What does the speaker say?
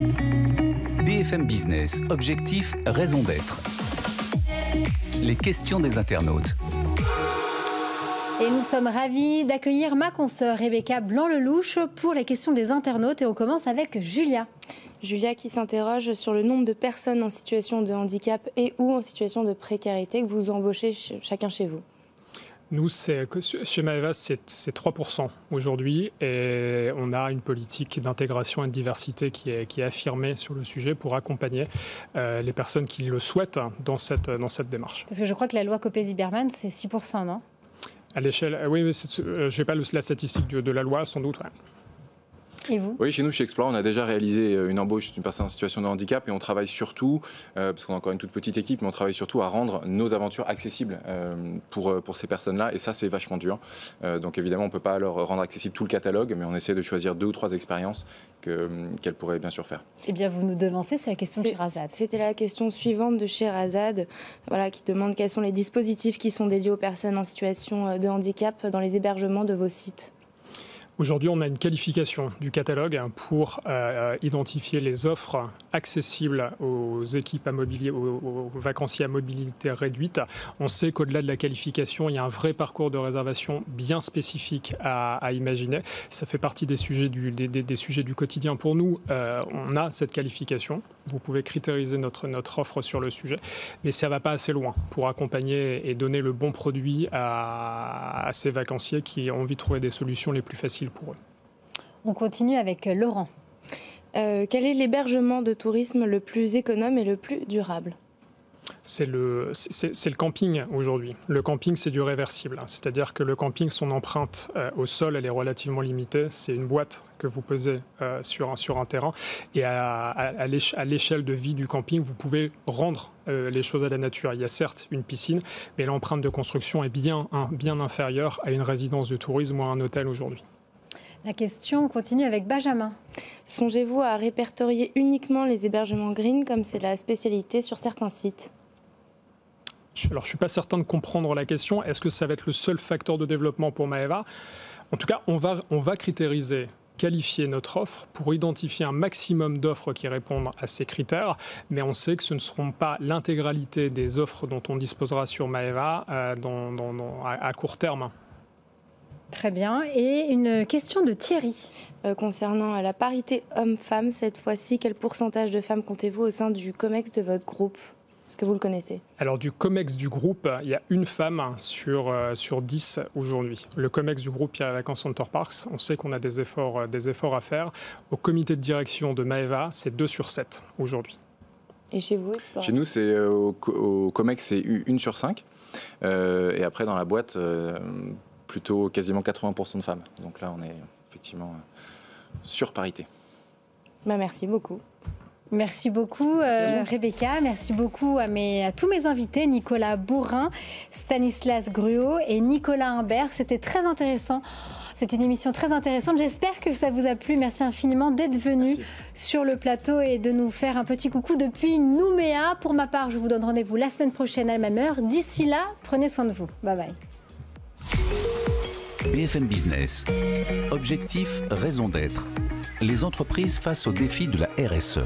BFM Business, objectif, raison d'être. Les questions des internautes. Et nous sommes ravis d'accueillir ma consoeur Rebecca Blanc-Lelouch pour les questions des internautes. Et on commence avec Julia. Julia qui s'interroge sur le nombre de personnes en situation de handicap et ou en situation de précarité que vous embauchez chacun chez vous. Nous, chez Maeva, c'est 3% aujourd'hui et on a une politique d'intégration et de diversité qui est, qui est, affirmée sur le sujet pour accompagner euh, les personnes qui le souhaitent dans cette, dans cette démarche. Parce que je crois que la loi Copé-Zimmermann, c'est 6%, non? À l'échelle, euh, oui, oui euh, je n'ai pas la statistique de, de, la loi, sans doute. Et vous Oui, chez nous, chez Explore, on a déjà réalisé euh, une embauche d'une personne en situation de handicap et on travaille surtout, euh, parce qu'on a encore une toute petite équipe, mais on travaille surtout à rendre nos aventures accessibles euh, pour, pour ces personnes-là. Et ça, c'est vachement dur. donc évidemment, on ne peut pas leur rendre accessible tout le catalogue, mais on essaie de choisir deux ou trois expériences qu'elles pourraient bien sûr faire. Eh bien, vous nous devancez, c'est la question de Sherazade. C'était la question suivante de Sherazade, voilà, qui demande quels sont les dispositifs qui sont dédiés aux personnes en situation de handicap dans les hébergements de vos sites. Aujourd'hui, on a une qualification du catalogue pour euh, identifier les offres accessibles aux équipes à mobilier, aux, vacanciers à mobilité réduite. On sait qu'au-delà de la qualification, il y a un vrai parcours de réservation bien spécifique à, imaginer. Ça fait partie des sujets du, quotidien pour nous. Euh, on a cette qualification. Vous pouvez critériser notre, offre sur le sujet, mais ça ne va pas assez loin pour accompagner et donner le bon produit à ces vacanciers qui ont envie de trouver des solutions les plus faciles pour eux. On continue avec Laurent. Euh, quel est l'hébergement de tourisme le plus économe et le plus durable? C'est le, c'est, le camping aujourd'hui. Le camping, c'est du réversible. C'est-à-dire que le camping, son empreinte euh, au sol, elle est relativement limitée. C'est une boîte que vous posez euh, sur, un, sur un terrain. Et à, à, l'échelle de vie du camping, vous pouvez rendre les choses à la nature. Il y a certes une piscine, mais l'empreinte de construction est bien, bien inférieure à une résidence de tourisme ou à un hôtel aujourd'hui. La question continue avec Benjamin. Songez-vous à répertorier uniquement les hébergements green comme c'est la spécialité sur certains sites? Alors, je ne suis pas certain de comprendre la question. Est-ce que ça va être le seul facteur de développement pour Maeva? En tout cas, on va, on va critériser qualifier notre offre pour identifier un maximum d'offres qui répondent à ces critères, mais on sait que ce ne seront pas l'intégralité des offres dont on disposera sur Maeva euh, à, court terme. Très bien. Et une question de Thierry. Euh, concernant la parité homme-femme, cette fois-ci, quel pourcentage de femmes comptez-vous au sein du COMEX de votre groupe? Est-ce que vous le connaissez? Alors du COMEX du groupe, il y a une femme sur, euh, sur 10 aujourd'hui. Le COMEX du groupe Pierre Vacances Center Parks, on sait qu'on a des efforts, euh, des efforts à faire. Au comité de direction de Maeva, c'est 2 sur 7 aujourd'hui. Et chez vous Chez nous, c'est au, COMEX, c'est une sur 5. et après, dans la boîte, plutôt quasiment 80% de femmes. Donc là, on est effectivement euh, sur parité. Bah, merci beaucoup. Merci beaucoup euh, Rebecca, merci beaucoup à, mes, à, tous mes invités, Nicolas Bourrin, Stanislas Gruot et Nicolas Imbert. C'était très intéressant. C'est une émission très intéressante. J'espère que ça vous a plu. Merci infiniment d'être venu sur le plateau et de nous faire un petit coucou depuis Nouméa. Pour ma part, je vous donne rendez-vous la semaine prochaine à la même heure. D'ici là, prenez soin de vous. Bye bye. BFM Business. Objectif, raison d'être. Les entreprises face aux défis de la RSE.